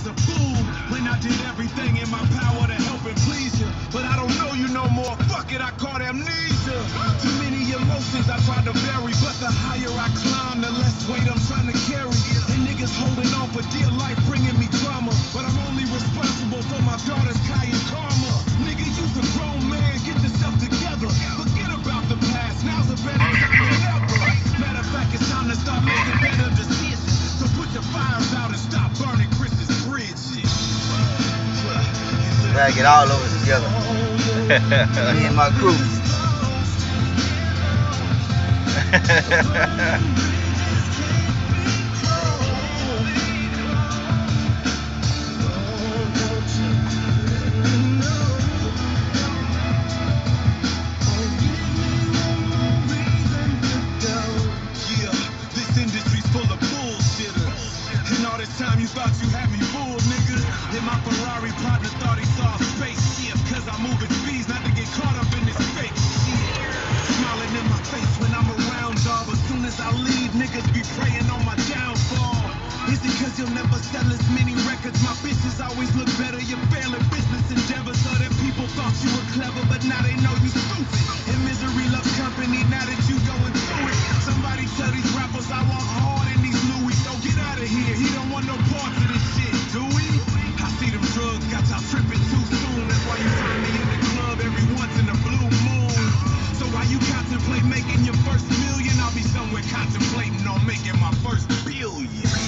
was a fool when I did everything in my power to help and please you. But I don't know you no more. Fuck it, I caught amnesia. Too many emotions I tried to bury, but the higher I climb, the less weight I'm trying to carry. And niggas holding on for dear life, bringing me drama. But I'm only responsible for my daughter's Kai and karma. Nigga, you's a grown man, get yourself together. Forget about the past, now's a better time Gotta get all of us together. Me and my crew. Yeah, this industry's full of bullshitters. And all this time you thought you had I leave, niggas be praying on my downfall. Is it cause you'll never sell as many records? My bitches always look better, you're failing business endeavors. So that people thought you were clever, but now they know you stupid. And misery loves company now that you going through it. Somebody tell these rappers I walk hard in these Louis. So get out of here, he don't want no parts of this shit, do we? I see them drugs got y'all tripping too soon, that's why you on making my first billion.